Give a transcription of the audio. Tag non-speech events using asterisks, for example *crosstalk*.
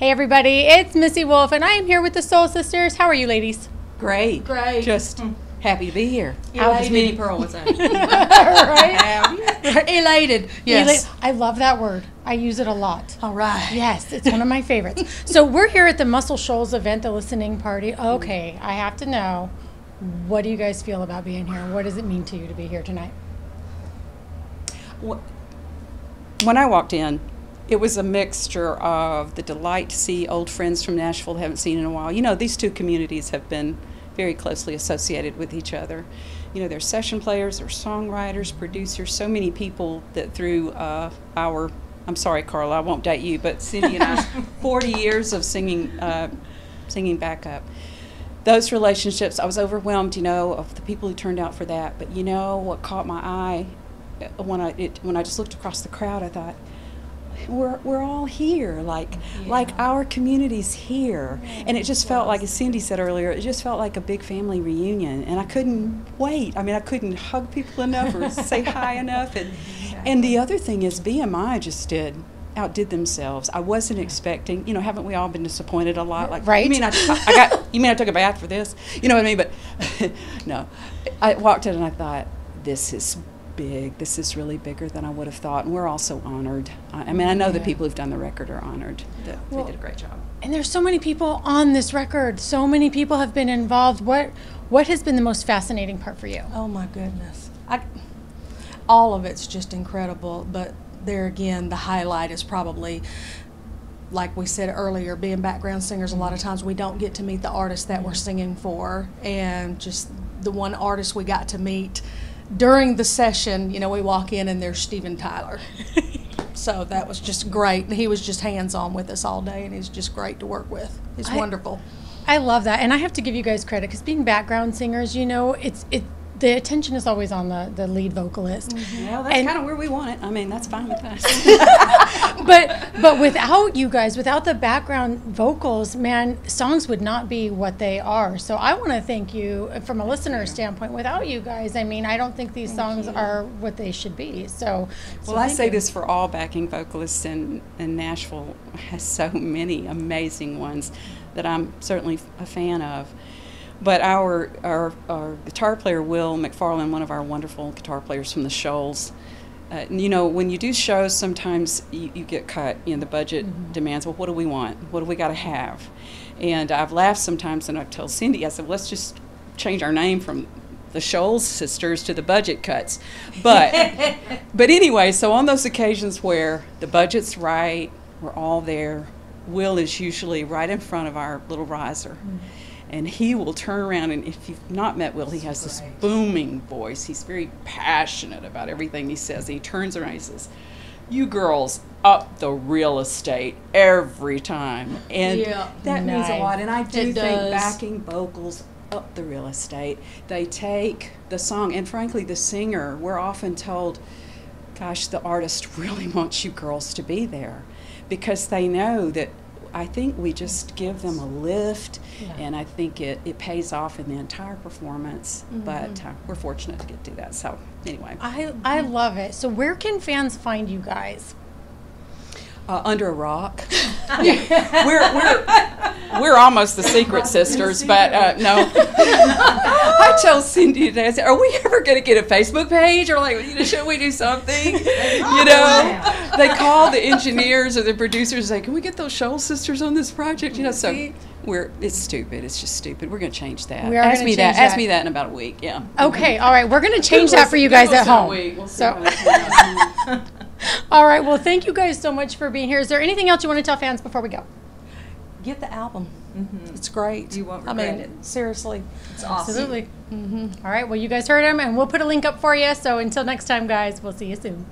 Hey everybody, it's Missy Wolf and I am here with the Shoal Sisters. How are you ladies? Great. Great. Just mm. happy to be here. Elated. As Minnie Pearl would *laughs* *laughs* say. right? Elated. Yes. Ela- I love that word. I use it a lot. All right. Yes, it's one of my favorites. So we're here at the Muscle Shoals event, the listening party. Okay, I have to know, what do you guys feel about being here? What does it mean to you to be here tonight? When I walked in, it was a mixture of the delight to see old friends from Nashville haven't seen in a while. You know, these two communities have been very closely associated with each other. You know, there's session players, there's songwriters, producers, so many people that through uh, our, I'm sorry, Carla, I won't date you, but Cindy and I, *laughs* 40 years of singing, uh, singing backup. Those relationships, I was overwhelmed, you know, of the people who turned out for that. But you know what caught my eye uh, when I it, when I just looked across the crowd, I thought, we're, we're all here like like our community's here. And it just felt like as cindy said earlier it just felt like a big family reunion. And i couldn't wait. I mean i couldn't hug people enough or say *laughs* hi enough. And and the other thing is bmi just did outdid themselves. I wasn't expecting you know haven't we all been disappointed a lot? Like Right. you mean i, I got you mean i took a bath for this? You know what i mean? But *laughs* no. I walked in and i thought this is big. This is really bigger than I would have thought, and we're also honored. I I mean, I know the people who've done the record are honored. That Well- they did a great job. And there's so many people on this record. So many people have been involved. What what has been the most fascinating part for you? Oh my goodness. I, all of it's just incredible, but there again, the highlight is probably, like we said earlier, being background singers. A lot of mm-hmm. times we don't get to meet the artists that we're mm-hmm. singing for, and just the one artist we got to meet during the session. You know, we walk in and there's Steven Tyler. *laughs* So that was just great. He was just hands on with us all day, and he's just great to work with. He's I- wonderful. I love that, and I have to give you guys credit because being background singers, you know, it's it the attention is always on the the lead vocalist. Well, that's kind of where we want it. I mean, that's fine with us. *laughs* but but without you guys, without the background vocals, man, songs would not be what they are. So I want to thank you uh, from a listener standpoint. Without you guys, I mean, I don't think these songs are what they should be. So, so well, I say you. this for all backing vocalists, and, and Nashville *laughs* has so many amazing ones that I'm certainly a fan of. But our, our, our guitar player, Will McFarlane, one of our wonderful guitar players from the Shoals, uh, you know, when you do shows, sometimes you, you get cut. You know, the budget demands, well, what do we want? What do we got to have? And I've laughed sometimes, and I've told Cindy, I said, well, let's just change our name from the Shoals sisters to the budget cuts. But, *laughs* but anyway, so on those occasions where the budget's right, we're all there, Will is usually right in front of our little riser. And he will turn around, and if you've not met Will, he has this booming voice. He's very passionate about everything he says. And he turns around and he says, You girls up the real estate every time. And Yeah. that means a lot. And I do It think does. backing vocals up the real estate, they take the song, and frankly, the singer, we're often told, gosh, the artist *laughs* really wants you girls to be there because they know that I think we just give them a lift, and I think it, it pays off in the entire performance. But uh, we're fortunate to get to do that. So, anyway, I I love it. So where can fans find you guys? Uh, under a rock. *laughs* we're, we're, we're almost the secret sisters, but uh, no. *laughs* I told Cindy today, I said, Are we ever going to get a Facebook page? Or, like, you know, should we do something? *laughs* You know, they call the engineers or the producers, say, Can we get those Shoal sisters on this project? You know, so we're, it's stupid. It's just stupid. We're going to change that. We are ask gonna me that. change Ask me that in about a week. Yeah. Okay, all right, we're gonna change that for you guys at home. So, *laughs* all right, well, thank you guys so much for being here. Is there anything else you want to tell fans before we go? Get the album. Mm-hmm. It's great. You won't I mean, regret it. seriously. It's awesome. Absolutely. All right, well, you guys heard him, and we'll put a link up for you. So until next time, guys, we'll see you soon.